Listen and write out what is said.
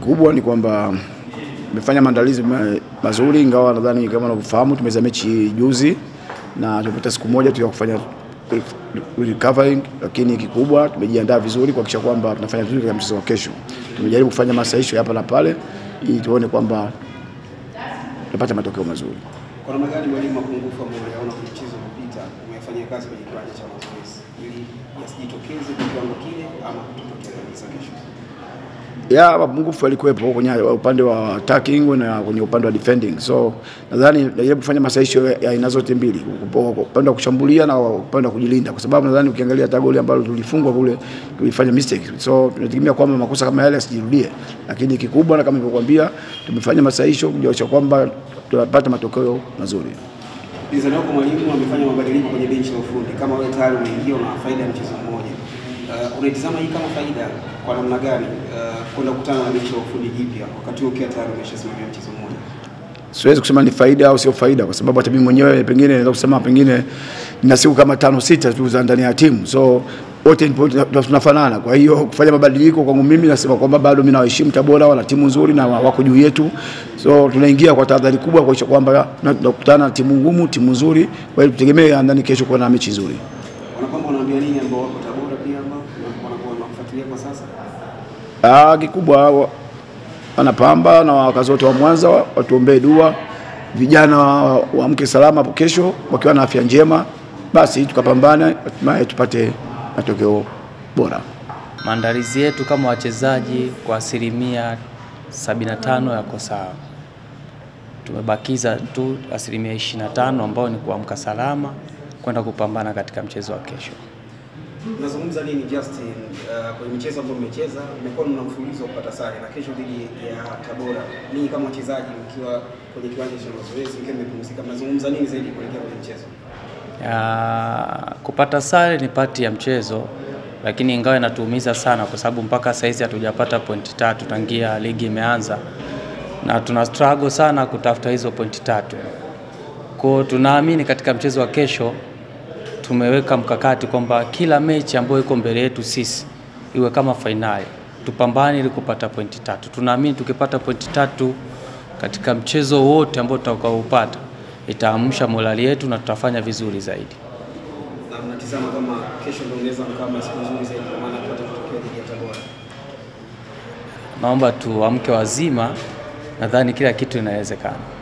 Kikubwa ni kwamba tumefanya maandalizi ma- mazuri, ingawa nadhani kama unavyofahamu tumeza mechi juzi na tumepata siku moja tu ya kufanya recovering, lakini kikubwa tumejiandaa vizuri kuhakikisha kwamba tunafanya vizuri katika mchezo wa kesho. Tumejaribu kufanya masaisho hapa na pale ili tuone kwamba tupate matokeo mazuri. Kwa namna gani mwalimu mapungufu ambayo uliyaona kwenye mchezo uliopita umefanyia kazi kwenye kiwanja cha mazoezi ili yasijitokeze kwa kiwango kile ama kutotokea kabisa kesho? Ya mapungufu yalikuwepo kwenye upande wa attacking na kwenye upande wa defending, so nadhani najaribu kufanya masahisho ya aina zote mbili, upande wa kushambulia na upande wa kujilinda, kwa sababu nadhani ukiangalia hata goli ambalo tulifungwa kule tulifanya mistake, so tunategemea kwamba makosa kama yale yasijirudie, lakini kikubwa na kama nilivyokuambia, tumefanya masaisho kujiosha kwamba tunapata matokeo mazuri. Pinzani wako mwalimu amefanya mabadiliko kwenye benchi la ufundi, kama wewe tayari umeingia una faida ya mchezo mmoja, uh, unaitazama hii kama faida kwa namna gani uh, kwenda kukutana na mechi ya ufundi jipya wakati ukiwa tayari umeshasimamia mchezo mmoja? siwezi kusema ni faida au sio faida, kwa sababu hata mimi mwenyewe pengine naweza kusema pengine nina siku kama tano sita tu za ndani ya timu, so wote tunafanana. Kwa hiyo kufanya mabadiliko kwangu mimi nasema kwamba bado mimi nawaheshimu Tabora, wana timu nzuri na wako juu yetu, so tunaingia kwa tahadhari kubwa kuhakikisha kwamba tuna- tunakutana na timu ngumu, timu nzuri. Kwa hiyo tutegemee ndani kesho kuwa na mechi nzuri. Wanakwamba unaambia nini ambao wako Tabora pia ambao wanakufuatilia kwa sasa? Ah, kikubwa wa- wanapamba na wakazi wote wa Mwanza wa- watuombee dua, vijana wa- waamke salama hapo kesho wakiwa na afya njema, basi tukapambane, hatimaye tupate matokeo bora. Maandalizi yetu kama wachezaji kwa asilimia 75 yako sawa. Tumebakiza tu asilimia 25 ambayo ni kuamka salama kwenda kupambana katika mchezo wa kesho. Nazungumza nini Justin, uh, kwenye michezo ambayo mmecheza umekuwa mna mfululizo kupata sare na kesho dhidi ya Tabora, ninyi kama wachezaji mkiwa kwenye kiwanja cha mazoezi mkiwa mmepumzika, mnazungumza nini zaidi kuelekea kwenye mchezo? Uh, kupata sare ni pati ya mchezo, lakini ingawa inatuumiza sana kwa sababu mpaka saizi hatujapata pointi tatu tangia ligi imeanza, na tuna struggle sana kutafuta hizo pointi tatu. Kwa tunaamini katika mchezo wa kesho tumeweka mkakati kwamba kila mechi ambayo iko mbele yetu sisi iwe kama fainali, tupambane ili kupata pointi tatu. Tunaamini tukipata pointi tatu katika mchezo wote ambao tutakaoupata itaamsha morali yetu na tutafanya vizuri zaidi. Mnatizama kama kesho ndio unaweza mkawa siku nzuri zaidi, kwa maana kupata matokeo dhidi ya Tabora. Naomba tuamke wazima, nadhani kila kitu inawezekana.